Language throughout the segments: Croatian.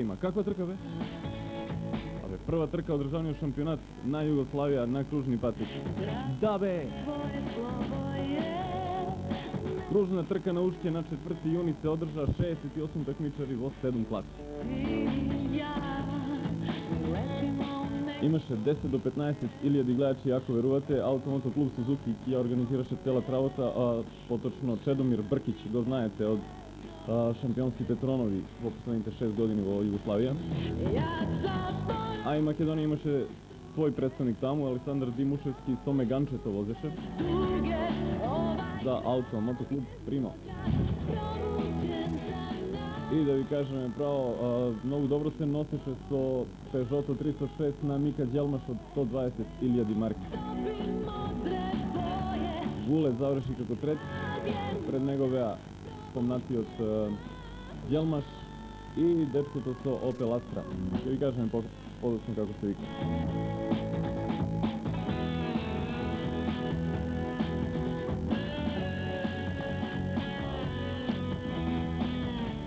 Има каква трка бе? Абе, прва трка од државниот шампионат на Југославија на кружни пати. Да бе! Кружна трка на Ушке на 4 јуни се одржа 68 такмичари во 7 класи. Имаше 10 до 15 илјади гледачи, ако верувате, Автомото клуб Сузуки ја организираше целата работа, а поточно Чедомир Бркич, го знаете од шампионските тронови во последните 6 години во Југославија. А и Македонија имаше свој представник таму, Александар Димушевски со Меганчето возеше за Ауто Мотоклуб Прима. И да ви кажеме право, многу добро се носеше со Peugeot 306 на Мика Ѓелмаш од 120.000 марки. Гуле заврши како трет, пред него беа спомнатиот Ѓелмаш и дечкото со Opel Astra. Ќе ви кажеме по подоцно како се вика.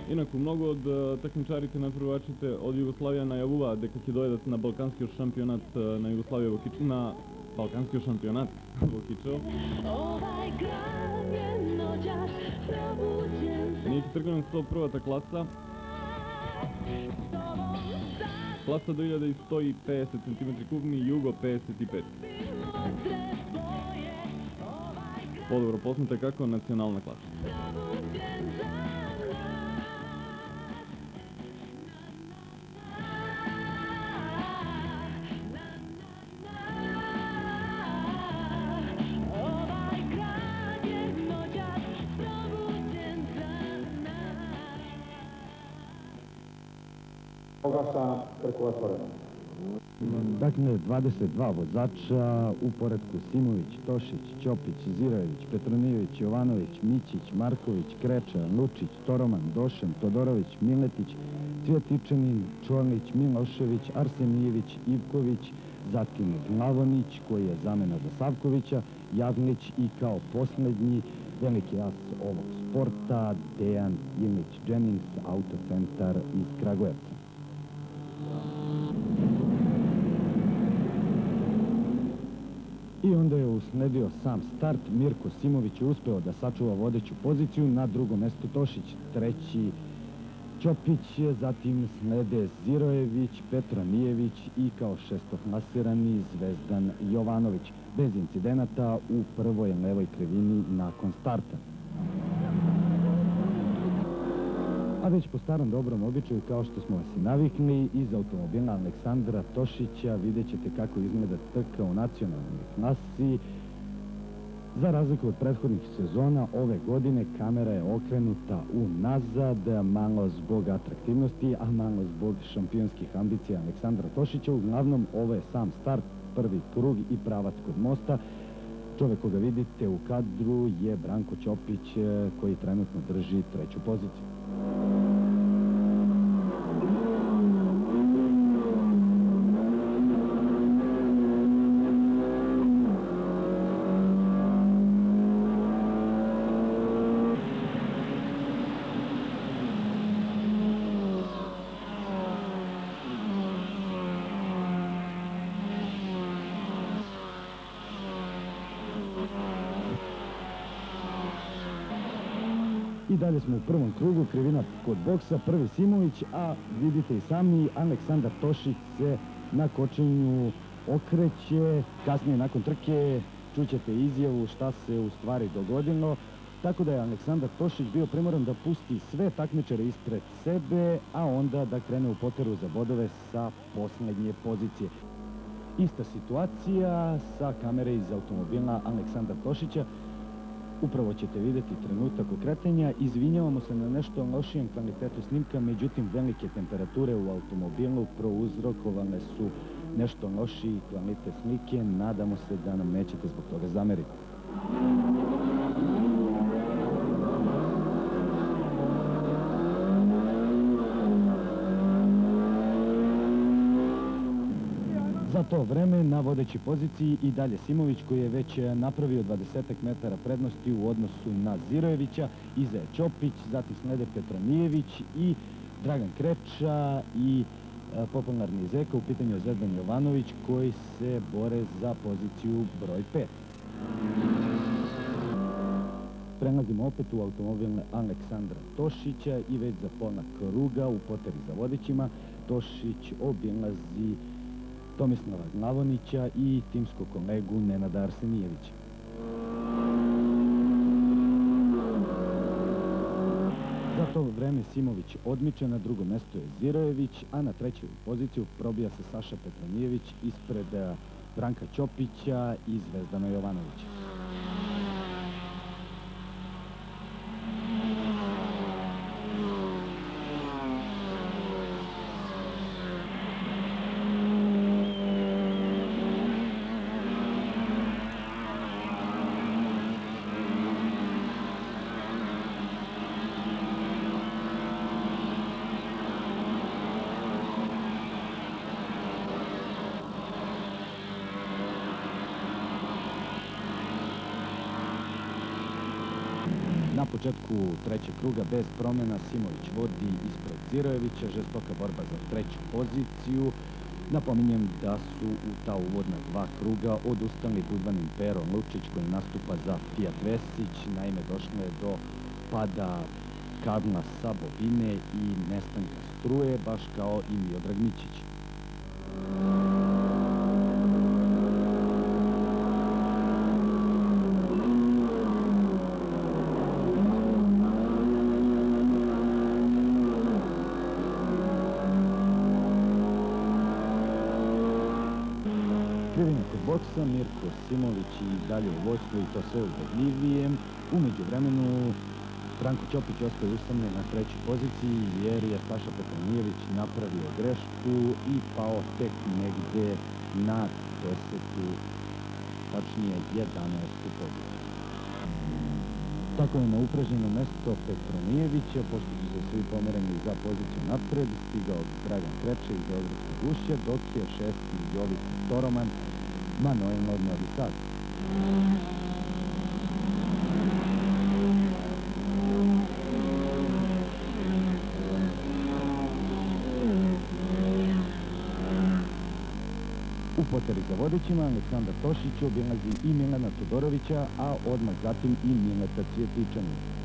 Инаку, многу од е, такмичарите на првачите од Југославија најавуваат дека ќе дојдат на Балканскиот шампионат на Југославија во Кичево, на Балканскиот шампионат во Кичево. Ние ќе тргнеме со првата класа. Класа до 1150 см кубни, југо 55. Подобро позната како национална класа. Trku otvoreno. Dakle, 22 vozača u poredku Simović, Tošić, Ćopić, Zirojević, Petronijević, Jovanović, Mićić, Marković, Kreča, Lučić, Toroman, Došen, Todorović, Miletić, Cvjetičanin, Čornić, Milošević, Arsenijević, Ivković, zatim Glavonić koji je zamena za Savkovića, Jagnić i kao posljednji veliki as ovog sporta Dejan Ilić Jennings, autocentar iz Kragujevca. I onda je usledio sam start. Mirko Simović je uspeo da sačuva vodeću poziciju. Na drugom mestu Tošić, treći Ćopić, zatim slede Zirojević, Petronijević i kao šestoplasirani Zvezdan Jovanović. Bez incidenata u prvoj levoj krivini nakon starta. Već po starom dobrom običaju, kao što smo vas i navikli, iz automobila Aleksandra Tošića vidjet ćete kako izgleda trka u nacionalnoj klasi. Za razliku od prethodnih sezona, ove godine kamera je okrenuta unazad, malo zbog atraktivnosti, a malo zbog šampionskih ambicija Aleksandra Tošića. Uglavnom, ovo je sam start, prvi krug i pravac kod mosta. Čovjek koga vidite u kadru je Branko Ćopić, eh, koji trenutno drži treću poziciju. I dalje smo u prvom krugu, krivina kod boksa, prvi Simović, a vidite i sami, Aleksandar Tošić se na kočenju okreće, kasnije nakon trke čućete izjavu šta se u stvari dogodilo, tako da je Aleksandar Tošić bio primoran da pusti sve takmičare ispred sebe, a onda da krene u poteru za bodove sa posljednje pozicije. Ista situacija sa kamere iz automobila Aleksandra Tošića, Upravo ćete vidjeti trenutak okretanja. Izvinjavamo se na nešto lošijem kvalitetu snimka, međutim velike temperature u automobilu prouzrokovane su nešto lošiji kvalitet slike. Nadamo se da nam nećete zbog toga zameriti. To vreme na vodećoj poziciji i dalje Simović koji je već napravio 20 metara prednosti u odnosu na Zirojevića, iza je Ćopić, zatim slede Petronijević i Dragan Kreča i e, popularni Zeka, u pitanju je Jovanović koji se bore za poziciju broj 5. Prelazimo opet u automobilne Aleksandra Tošića i već za pola kruga u poteri za vodićima Tošić obilazi Tomislava Glavonića i timskog kolegu Nenada Arsenijevića. Za to vreme Simović odmiče, na drugo mesto je Zirojević, a na treću poziciju probija se Saša Petronijević ispred eh, Branka Ćopića i Zvezdana Jovanovića. Početku trećeg kruga bez promjena Simović vodi ispred Zirojevića, žestoka borba za treću poziciju. Napominjem da su u ta uvodna dva kruga odustali Budvanin Pero Lučić koji nastupa za Fiat Vesić. Naime, došlo je do pada kabla sa bobine i nestanka struje, baš kao i Miodrag Mićić. Mirko Simović i dalje u vojstvu i to sve ubedljivije. Umeđu vremenu Branko Ćopić ostaje usamljen na trećoj poziciji jer je Saša Petronijević napravio grešku i pao tek negde na desetu, tačnije 11. poziciju. Tako je na upražnjeno mesto Petronijevića, pošto su se svi pomereni za poziciju napred, stigao Dragan Kreče iz Beogradskog ušća, dok je šesti Jovica Toroman, Novi Sad. U poteri za vodećima Aleksandar Tošić obilazi i Milana Todorovića, a odmah zatim i Mileta Cvjetičanina.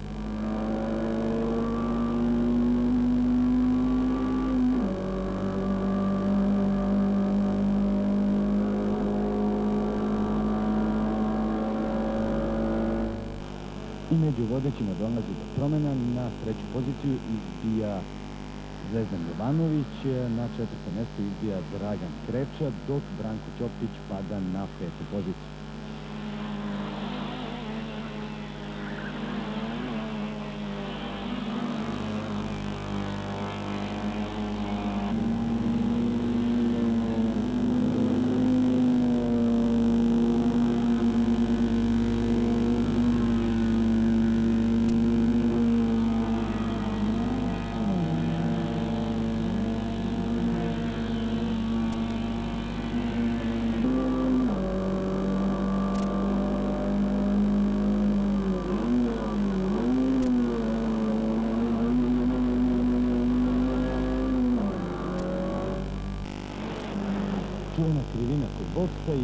Među vodećima dolazi do promjena na treću poziciju izbija Zvezdan Jovanović, na četvrto mjesto izbija Dragan Kreča, dok Branko Ćopić pada na petu poziciju.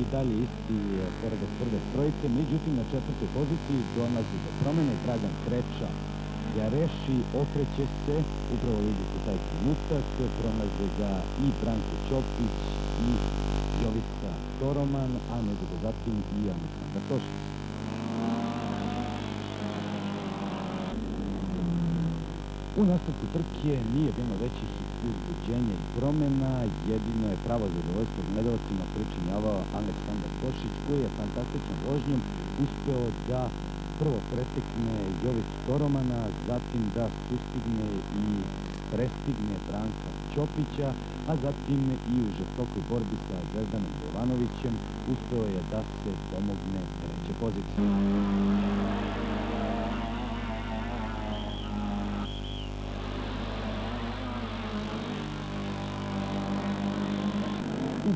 I dalje isti e, poredak prve trojice, međutim na četvrtoj poziciji dolazi do promjene. Dragan Kreča ga reši, okreće se, upravo vidite taj trenutak, pronaze ga i Branko Ćopić i Jovica Toroman, a nedugo zatim i Aleksandar Tošić. U nastavku trke nije bilo većih uzbuđenja i promjena, jedino je pravo zadovoljstvo gledalcima pričinjavao Aleksandar Tošić koji je fantastičnom vožnjom uspeo da prvo pretekne Jovicu Toromana, zatim da sustigne i prestigne Branka Ćopića, a zatim i u žestokoj borbi sa Zvezdanom Jovanovićem uspeo je da se domogne treće pozicije.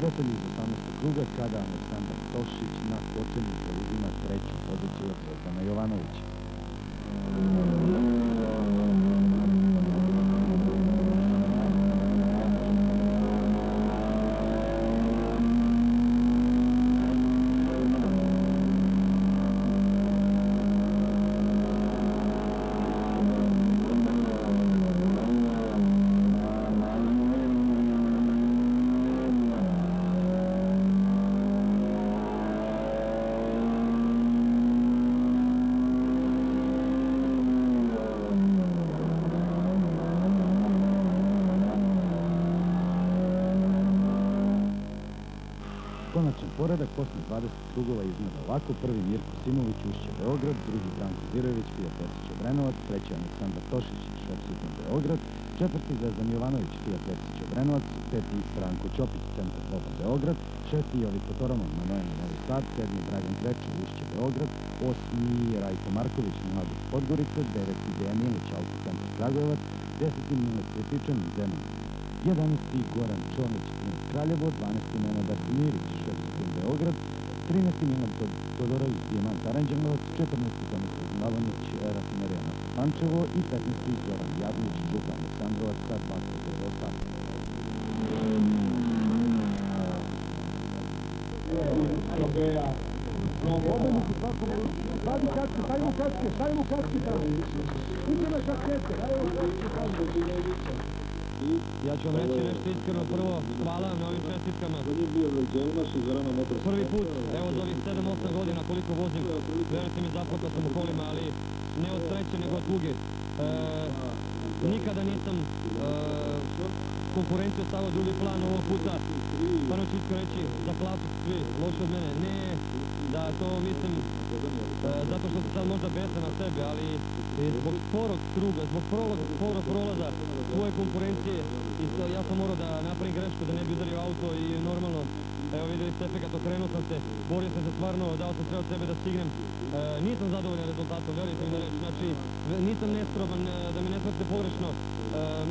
Detalji iz 18. kruga kada Aleksandar Tošić na kočenju preuzima treću poziciju od Zvezdana Jovanovića. Poredak posle 20 krugova izgleda ovako. Prvi Mirko Simović, Ušće Beograd, drugi Branko Zirović, Fiat Esić Obrenovac, treći Aleksandar Tošić, Šepsutin Beograd, četvrti Zvezdan Jovanović, Fiat Esić Obrenovac, peti Stranko Ćopić, Centar Boban Beograd, šesti Jovito Toramon, Manojana Novi Sad, sedmi Dragan Kreča, Ušće Beograd, osmi Rajko Marković, Mladost Podgorica, deveti Dejan Ilić, Auto Centar Kragujevac, deseti Milet Kretičan, Zemun 11. Goran Klinac Kraljevo, 12. Nenad Arsimirić, Šepsutin Beograd, 13. Milan Todorović, Dijamant Aranđelovac, 14. Tomislav Lavonić, Rafinerija Nafta Pančevo i 15. Zoran Jadnić, Župa Aleksandrovac sa 2 krugova ostatka. Stavi kačke, stavimo kačke, stavimo kačke tamo. Uzme šakete, stavimo kačke tamo. Ja ću vam reći nešto iskreno. Prvo, hvala vam na ovim čestitkama. Prvi put, evo za ovih 7-8 godina koliko vozim, verujte mi zaplakao sam u kolima, ali ne od sreće nego od tuge. E, nikada nisam e, konkurenciju stavio drugi plan ovog puta. Stvarno ću iskreno reći, za svi loši od mene. Ne, da to mislim, zato što sam sad možda besan na sebe, ali i zbog sporog kruga, zbog sporog, prolaza svoje konkurencije, ja sam morao da napravim grešku, da ne bi udario auto i normalno, evo vidjeli ste efekat, okrenuo sam se, borio sam se stvarno, dao sam sve od sebe da stignem. E, nisam zadovoljan rezultatom, verujte mi na reč, znači nisam neskroman, e, da me ne shvatite pogrešno, e,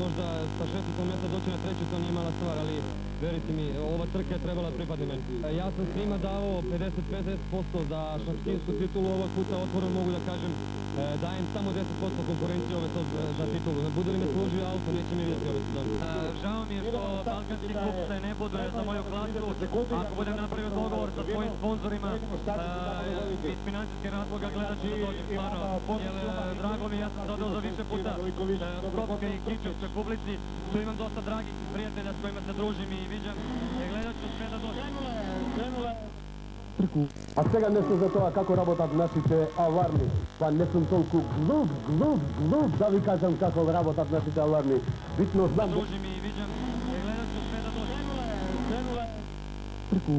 možda sa 16. mjesta doći na treću, to nije mala stvar, ali verujte mi, ova trka je trebala da pripadne meni. E, ja sam svima dao 50-50% za šampionsku titulu, ovog puta otvoreno mogu da kažem, E, dajem samo 10% konkurencije ove to za, titulu. Bude li me služio auto, neće mi vidjeti ove sezone. žao mi je što Balkanski klub se ne boduje za moju klasu. Ako budem napravio dogovor sa svojim sponzorima, e, iz financijske razloga gledat ću da dođem stvarno. Jer, e, drago mi, je, ja sam zadao za više puta e, Skopske i Kičevskoj publici. Tu imam dosta dragih prijatelja s kojima se družim i Viđam, je gledat ću sve da dođe. Трку. А сега нешто за тоа како работат нашите аларми. Па не сум толку глуп, глуп, глуп да ви кажам како работат нашите аларми. Битно знам... Да- Дружи ми и видам, ја гледат со све да дојде. Преку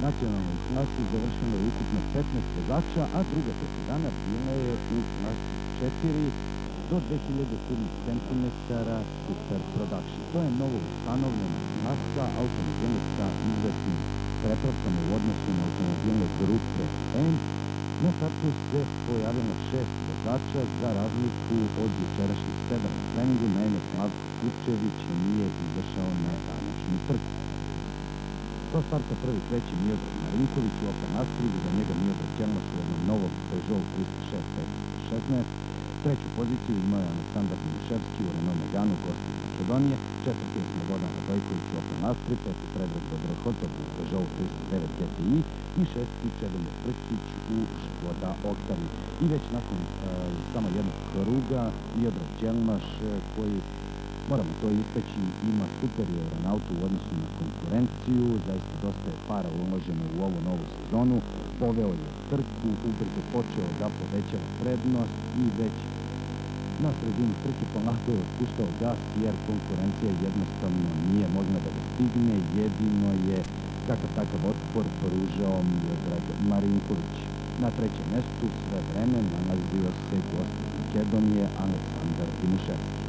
национални класи завршено е укупно 15 возача, а другата седана била е у клас 4 do 2000 kubnih centimetara Super Production. To je novo ustanovljena klasa automobila sa izvesnim prepravkama u odnosu na automobile grupe N. Na startu se pojavilo šest vozača za razliku od jučerašnjih sedam na treningu. Naime, Slavko Kučević nije izašao na današnju trku. Do starta prvi kreće Miodrag Marinković u Opel Astrid, za njega Miodrag Čelmaš u jednom novom Peugeot 306 Treću poziciju imao je Aleksandar Miševski u Renault Meganu gosti iz Makedonije, četvrti je Slobodan Radojković u Opel Astrid, peti Predrag Dobrohotov u Peugeot 309 GTI i šesti Čedomir Prkić u Škoda Octavia. I već nakon e, samo jednog kruga Miodrag Čelmaš e, koji Moramo to istaći, ima superioran auto u odnosu na konkurenciju, zaista dosta je para uloženo u ovu novu sezonu, poveo je trku, ubrzo počeo da povećava prednost i već na sredini trke polako je otpuštao gas jer konkurencija jednostavno nije mogla da ga stigne, jedino je kakav takav otpor pružao Miodrag Marinković. Na trećem mestu sve vreme nalazio se gost Makedonije Aleksandar Dimuševski.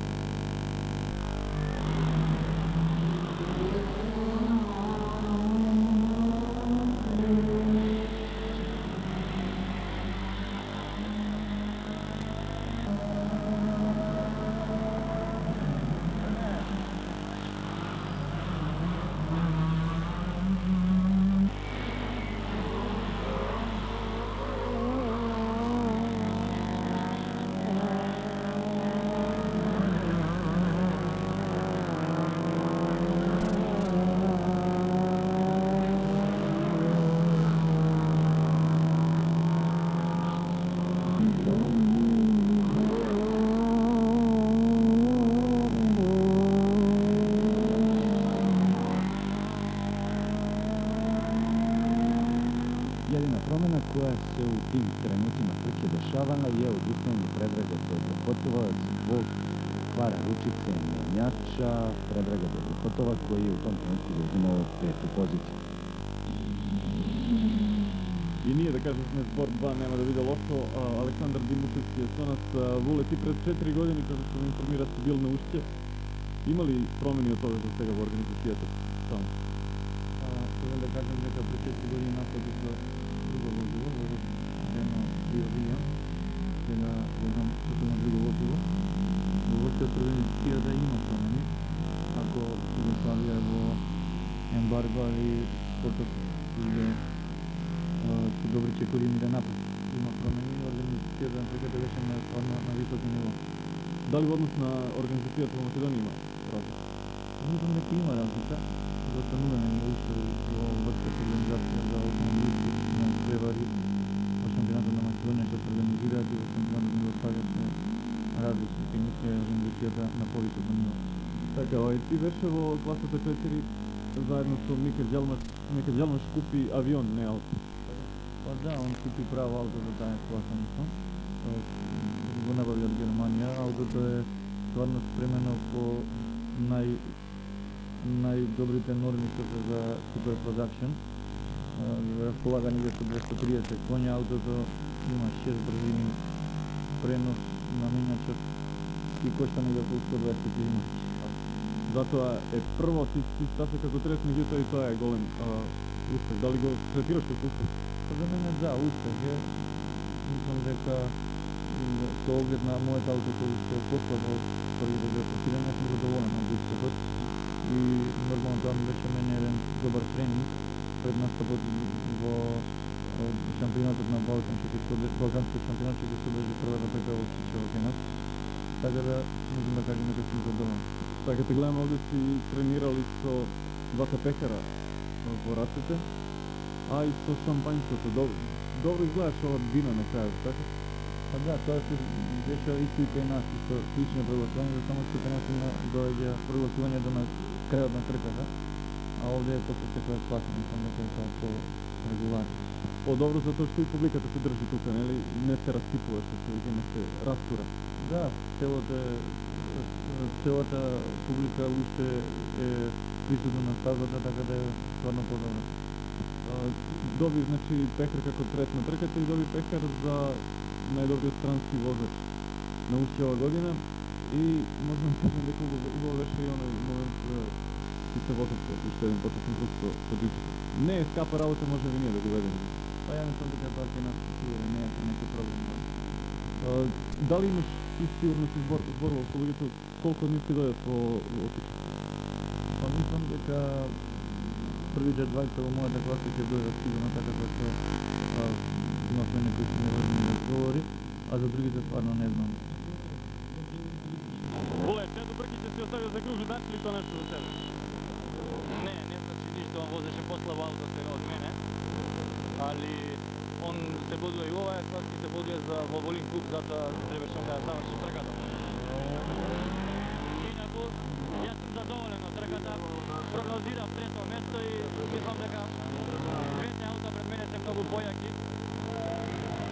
отвара ручица и менјача Предрага да Белихотова, кој е у том тренутку да занимал пету позиција. И ние, да кажеш, сме збор 2, нема да биде лошо. Александр Димушевски е со нас. Вуле, ти пред 4 години, како што ме информира, си бил на уште. Има ли промени од тоа за сега во организацијата? Само. Сега да кажам дека пред 4 години настапи со друго возило, во едно Рио Вилјан, една во едно друго возило. Во Врска организација да има промени. Ако Југославија во ембарго или спортот иде со добри чекорини да напад. Има промени, организацијата на секаде беше на, на, на високо ниво. Дали в однос на организацията в Македонија има разлика? Мислам дека има разлика. За стануване ни уште во врската организација за автомобилисти на превари во шампионатот на Македонија што се организираат и во шампионатот на Југославија се мисля организацијата на повисоко ниво. Така, ой, ти беше во класата 4 заедно со Мика Дјалмаш. Мика Дјалмаш купи авион, не ауто. Па да, он купи право ауто за таа класа мислам. Го набави од Германија. Аутото е стварно спремено по нај најдобрите норми што се за супер продакшн. Располага негде со 230 коња, аутото има 6 брзини, пренос на менјачот и кошта негде околу 120 км. Затоа е прво, ти, ти стасе како трет, меѓутоа и тоа е голем а, успех. Дали го третираш како успех? Па за мене да, успех е. Мислам дека со оглед на мојот ауто кој што после во првите две тестирања сум задоволен од успехот и нормално тоа ми беше мене еден добар тренинг пред настапот во шампионатот на Балкан, што ќе се одржи, Балканскиот шампионат што ќе се одржи првата трка во Чичево кај нас. Така да можам да кажем дека сум задоволен. Така те гледам овде си тренирали со двата пекара во рацете, а и со шампањцото. Добро, добро изгледаш ова вина на крајот, така? Па да, тоа се деша исто и кај нас, исто слично прегласување, само што кај нас има доаѓа прегласување до на крајот на трката, а овде е после секоја класа, мислам дека е тоа по регуларно. По-добро затоа што и публиката се држи тука, нели? Не се рассипува, што се вика, не се растура. Да, целата целата публика уште е присутна на стазата, така да е стварно подобро. Доби, значи, пехар како трет на трката и доби пехар за најдобриот странски возач на уште ова година и можам да кажем дека убаво беше и оној момент се возат уште еден почетен круг со, со. Не е скапа работа, може би ние да го ведеме. Па ја мислам дека тоа ќе нас не е некој проблем. Да. А, дали имаш ти сигурно си збор, зборувал со луѓето колку од нив ти дојдат во опит? Па мислам дека првите двајца во мојата класа ќе дојдат сигурно така како што а, имавме некои си неважни разговори, а за другите стварно не знам. Воле, Чедо Бркиć си оставил за круг, значи ли тоа нешто за тебе? Не, не значи ништо, он возеше послабо аутото од мене, али он се бодува и ова е клас и се бодува за во Волин куп, затоа требаше да ја заврши трката. Инаку, јас сум задоволен од трката, прогнозирав трето место и мислам дека двете аута пред мене се многу појаки,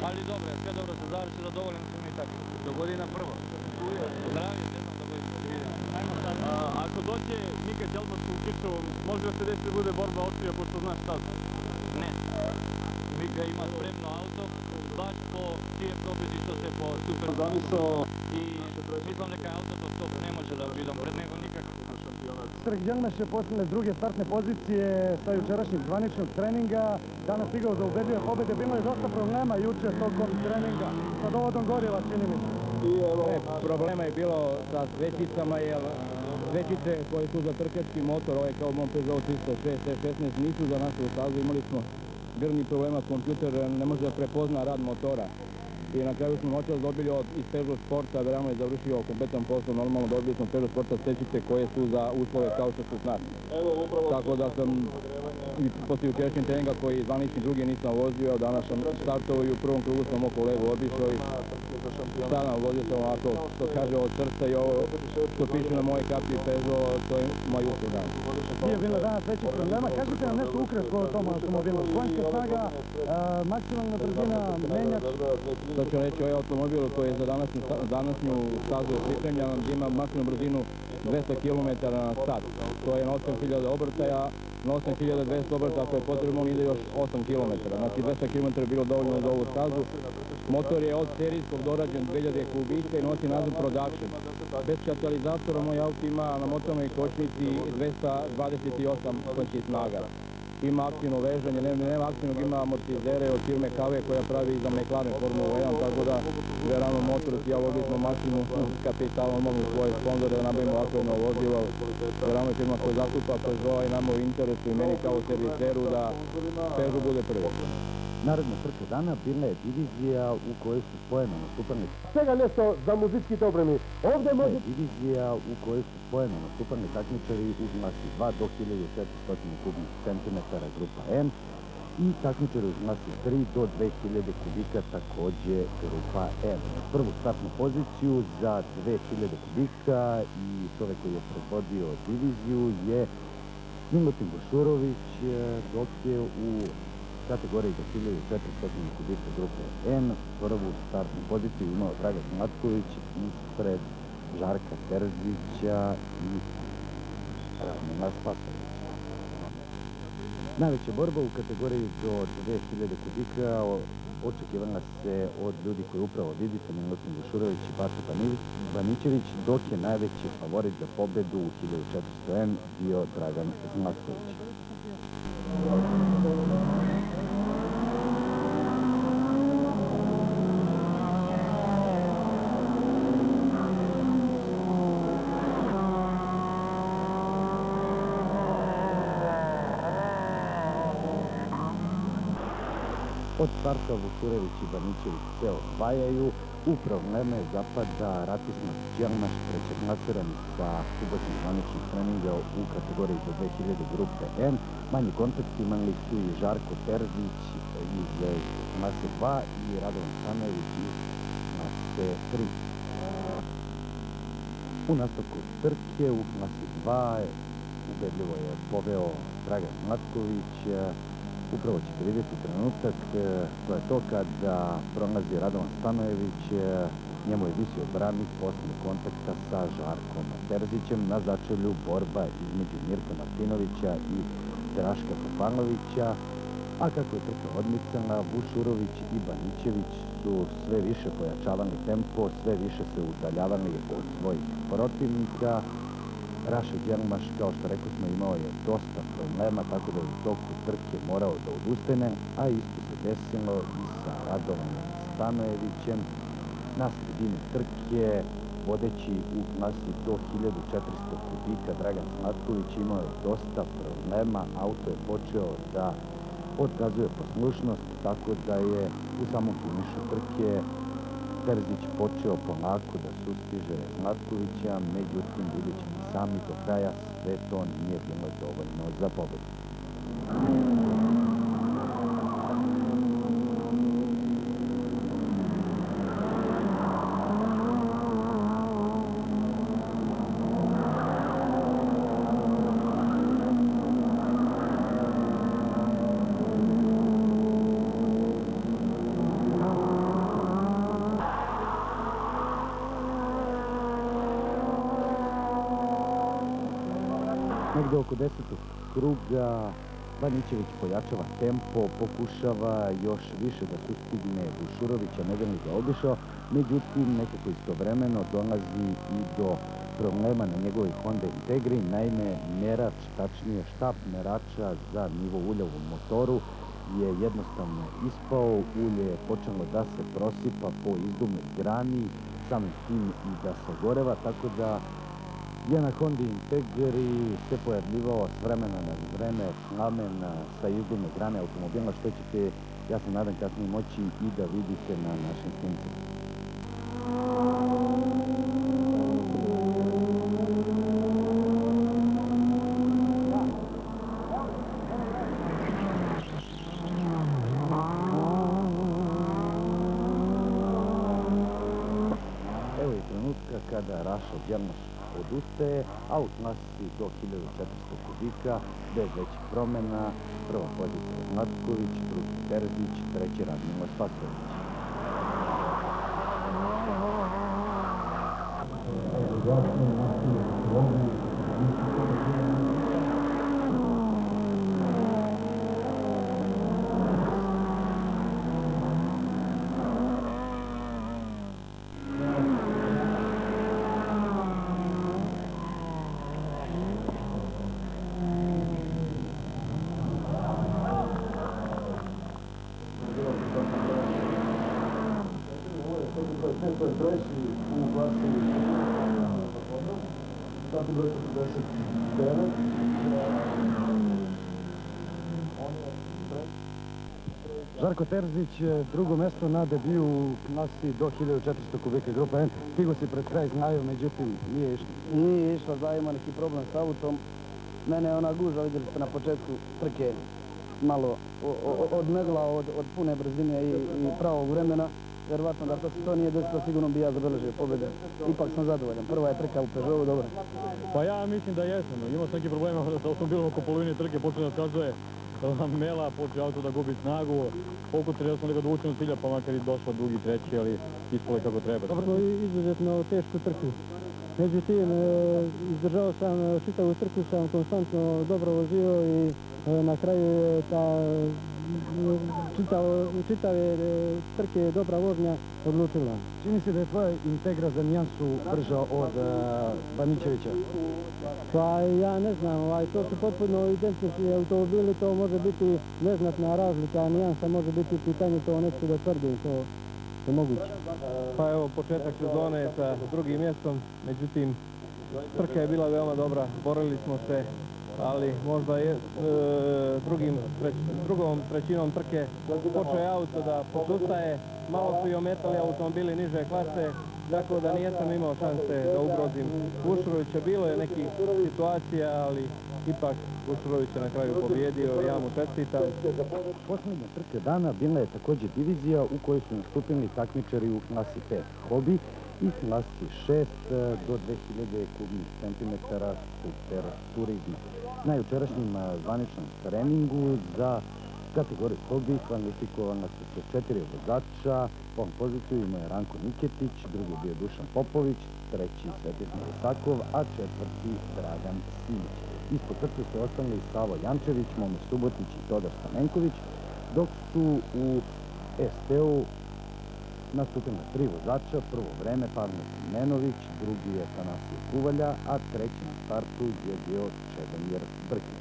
али добро е, све добро се заврши, задоволен сум и така. До година прво. Здрави, не знам да. А, ако доđe Mika Đelbaš u Kičevo, može da se desi da bude borba ostrija, pošto znaš stazu. ga ima spremno auto, baš po tije propisi što se po super zamislio. i mislim neka auto to stop ne može da vidim pred nego nikako. Djelmeš je posle druge startne pozicije sa jučerašnjeg zvaničnog treninga. Danas stigao za ubedljive pobjede. Bilo je dosta problema juče tokom treninga sa dovodom goriva, čini mi se. Problema je bilo sa svećicama, jer svećice koje su za trkački motor, ovaj kao Montezao 306, 16 nisu za našu stazu. Imali smo grni problema, kompjuter ne može da prepozna rad motora. I na kraju smo noćas dobili od, iz Peugeot Sporta, Verano je završio kompletan posao, normalno dobili smo Peugeot Sporta svećice koje su za uslove kao što su snad. Tako da sam i poslije jučerašnjeg treninga koji zvanični drugi nisam vozio, danas sam startovao i u prvom krugu sam oko levo obišao i Stvarno, vozio sam ovako, što kaže, od srca i ovo što piše na mojoj kapi Peugeot, to je moj uslov dan. Nije bilo danas većih problema. Kažite nam nešto ukratko o tom automobilu. Konjska snaga, maksimalna brzina, menjač. To ću reći, ovaj automobil koji je za današnju, današnju stazu pripremljen, ima maksimalnu brzinu 200 km na sat. To je na 8000 obrtaja na 8200 obrta, ako je potrebno, ide još 8 km. Znači 200 km je bilo dovoljno za ovu stazu. Motor je od serijskog dorađen 2000 kubika i nosi naziv Production. Bez katalizatora moj auto ima na motornoj kočnici 228 konjskih snaga. Ima aktivno vežanje, nema, nema aktivnog, ima amortizere od firme Kave koja pravi za McLaren Formula 1, tako da verano motor ja odlično mašinu kapitalom imamo svoje sponzore da nabavimo jedno vozilo. Verano je firma koja zakupa Peugeot i nama u interesu i meni kao serviseru da Peugeot bude prvi. Naredna trka dana bila je divizija u kojoj su spojene nastupane Svega nešto za muzički opremi. Ovdje može... divizija u kojoj su spojeno nastupani takmičari u masi 2 do 1400 kubnih centimetara grupa N i takmičari u masi 3 do 2000 kubika takođe grupa N. Prvu startnu poziciju za 2000 kubika i čovek koji je predvodio diviziju je Milutin Bošurović, e, dok je u kategoriji do 1400 kubika grupe N prvu startnu poziciju imao Dragan Matković ispred Žarka Terzića i Ramona Spasovića. Najveća borba u kategoriji do 2000 kubika očekivana se od ljudi koji upravo vidite, Milutin Bošurović i Bani- Banićević, dok je najveći favorit za pobedu u 1400 N bio Dragan Zmatković. Od starta Vukurević i Banićević se odvajaju, u probleme zapada Ratisnac Đelmaš trećeglasirani sa subotnih zvaničnih treninga u kategoriji do 2000 grupe N. Manji kontakt imali su i Žarko Terzić iz klase 2 i Radovan Stanojević iz klase 3. U nastavku trke u klasi 2 ubedljivo je poveo Dragan Matković, Upravo ćete vidjeti trenutak, e, to je to kada prolazi Radovan Stanojević, e, njemu je visio branik posle kontakta sa Žarkom Terzićem na začelju borba između Mirka Martinovića i Draška Kopanovića, a kako je trka odmicala, Vušurović i Banićević su sve više pojačavali tempo, sve više se udaljavali od svojih protivnika, Raša Đelmaš, kao što rekao smo, imao je dosta problema, tako da je u toku trke morao da odustane, a isto se desilo i sa Radovanom Stanojevićem. Na sredini trke, vodeći u klasi do 1400 kubika, Dragan Smatković imao je dosta problema, auto je počeo da otkazuje poslušnost, tako da je u samom finišu trke Terzić počeo polako da sustiže Matkovića, međutim, vidjet ćemo sami do kraja, sve to nije bilo dovoljno za pobedu. Oko desetog kruga Banićević pojačava tempo, pokušava još više da sustigne da li ga obišao, međutim nekako istovremeno dolazi i do problema na njegovoj Honda Integri, naime merač, tačnije štap merača za nivo ulja u motoru je jednostavno ispao, ulje je počelo da se prosipa po izduvnoj grani, samim tim i da se goreva, tako da Ја на Хонди Интегр и се појавливаа од време на време пламен са југорни гране автомобила, што ќе јас се надам, касни моќи и да видите на нашите снимки. Odustaje, a u klasi do 1400 kubika, bez većih promena, prva pozicija je Zlatković, drugi Terzić, treći Radmilo Spasović. Je treći u klasi Stati broj 49. Žarko Terzić, drugo mesto na debiju u klasi do 1400 kubika grupa N. Stigo si pred kraj znaju, međutim nije išlo. Nije išla, da ima neki problem s autom. Mene je ona guža, vidjeli ste na početku trke, malo odmegla od, od pune brzine i, i pravog vremena. Vjerovatno da to se to nije desilo, sigurno bi ja zabeležio pobjede. Ipak sam zadovoljan. Prva je trka u Peugeotu, dobro. Pa ja mislim da jesam. Imao sam neki problema da smo bili oko polovine trke, počeo da skazuje mela, počeo auto da gubi snagu. Pokutrili smo da ga dovučemo cilja, pa makar i došao drugi, treći, ali ispalo je kako treba. Dobro, izuzetno tešku trku. Međutim, e, izdržao sam e, čitavu trku, sam konstantno dobro vozio i e, na kraju je ta čitave trke dobra vožnja odlučila. Čini se da je tvoja integra za nijansu brža od Banićevića. Pa ja ne znam, ovaj, to su potpuno identični automobili, to može biti neznatna razlika, a nijansa može biti u pitanju, to neću da tvrdim, to je moguće. Pa evo, početak sezone sa drugim mjestom, međutim, trka je bila veoma dobra, borili smo se, ali možda je, e, drugom trećinom trke počeo je auto da posustaje, malo su i ometali automobili niže klase, tako da nijesam imao šanse da ugrozim Ušurovića. Bilo je nekih situacija, ali ipak Ušurović je na kraju pobjedio, ja mu čestitam. Posljednja trka dana bila je također divizija u kojoj su nastupili takmičari u klasi 5 hobi i klasi 6 e, do 2000 kubnih centimetara super turizma. Na jučerašnjem e, zvaničnom treningu za kategoriju hobi kvalifikovana su se četiri vozača, pom poziciju imao je Ranko Niketić, drugi je bio Dušan Popović, treći Svetismir Isakov, a četvrti Dragan Simić. Ispod crte su ostali Savo Jančević, Momo Subotić i Todor Stamenković, dok su u ST-u nastupili tri vozača, prvo vreme Pavle Menović, drugi je Tanasije Kuvalja, a treći na startu je bio Čedomir Brkić.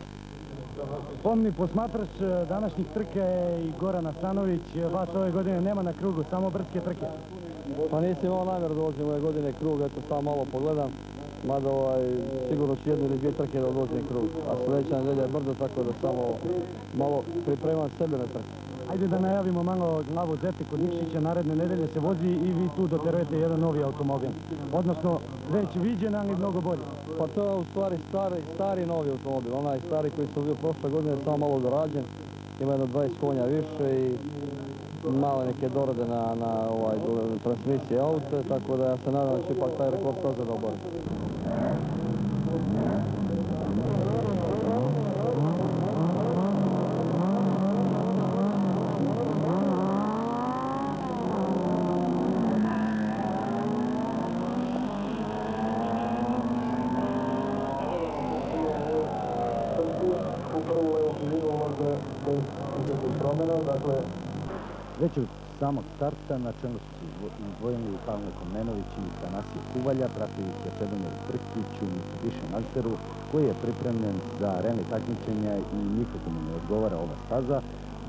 Pomni posmatrač e, današnjih trke i Goran Asanović, e, vas ove godine nema na krugu, samo brdske trke. Pa nisam imao namjeru da ove godine krug, eto samo malo pogledam. Mada ovaj, sigurno ću jednu ili dvije trke da odvozim krug. A sljedeća nedelja je brzo, tako da samo malo pripremam sebe na trku. Ajde da najavimo malo glavu Zeti kod Nikšića, naredne nedelje se vozi i vi tu doterujete jedan novi automobil. Odnosno, već viđen, ali mnogo bolji. Pa to je u stvari stari, stari novi automobil. Onaj stari koji sam bio prošle godine samo malo dorađen. Ima jedno 20 konja više i male neke dorade na, na ovaj, transmisije auta, tako da ja se nadam da će ipak taj rekord staza da Thank you. Samog starta na čemu su se izdvojili Pavle Komnenović i Tanasije Kuvalja, pratili ih je Čedomir Brkić u Mitsubishi koji je pripremljen za remi takmičenja i nikako mu ne odgovara ova staza,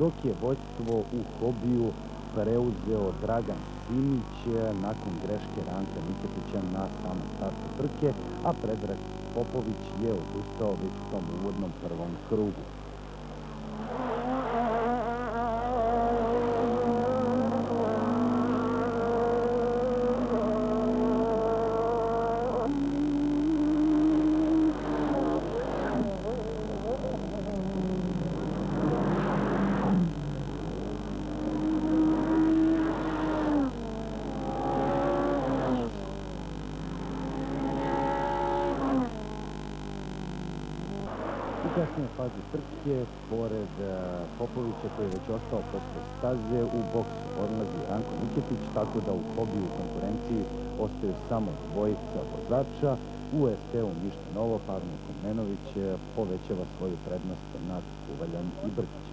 dok je vođstvo u hobiju preuzeo Dragan Simić nakon greške Ranka Niketića na samom startu trke, a Predrag Popović je odustao već u tom uvodnom prvom krugu. Kasnije fazi trke, pored eh, Popovića koji je već ostao posle staze, u boksu odlazi Ranko Niketić, tako da u hobiju konkurenciji ostaju samo dvojica vozača. U ST-u ništa novo, Pavle Komnenović eh, povećava svoju prednost nad Kuvaljom i Brkićem.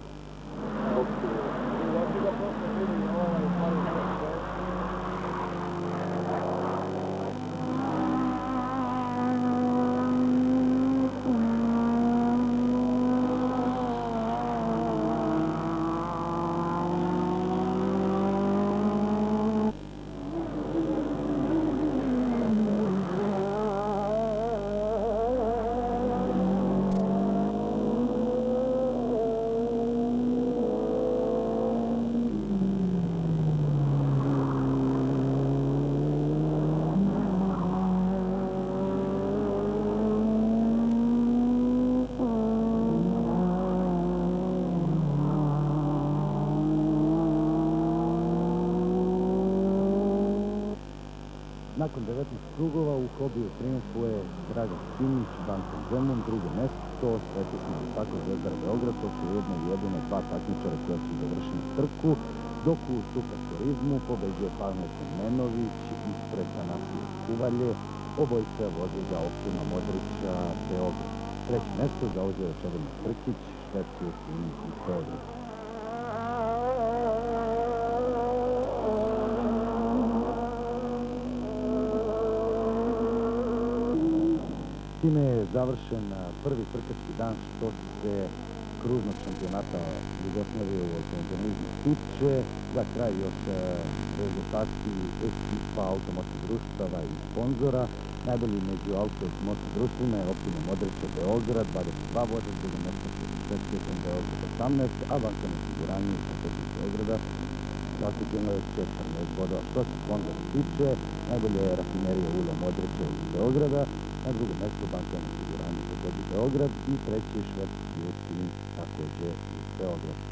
Nakon 19 krugova u hobiju triumfuje Dragan Simić, Bankom Zemun, drugo mesto, svetlosno tako Zvezdara Beograd, to su jedno i jedine dva takmičara koja su završili trku, dok u superturizmu pobeđuje Pavle Semenović ispred Tanasije Kuvalje, obojica voze za Optima Modrića Beograd. Treće mesto zauzeo je Čedomir Trkić, švedski Simić iz Beograda. Time je završen prvi trkački dan što se kruznog šampionata Jugoslavije u automobilizmu tiče. Za kraj još rezultati ekipa automotivnih društava i sponzora. Najbolji među automotivnim društvima je Optima Modrića Beograd, 22 voda, drugo mjesto 66, sam Beograd 18, a bankano osiguranje Također Beograda zakupljeno je 14 bodova. Što se sponzora tiče, najbolje je rafinerija Ulo Modrića iz Beograda, na drugom mjestu banka na osiguranje također Beograd i treći je švedski također iz Beograda.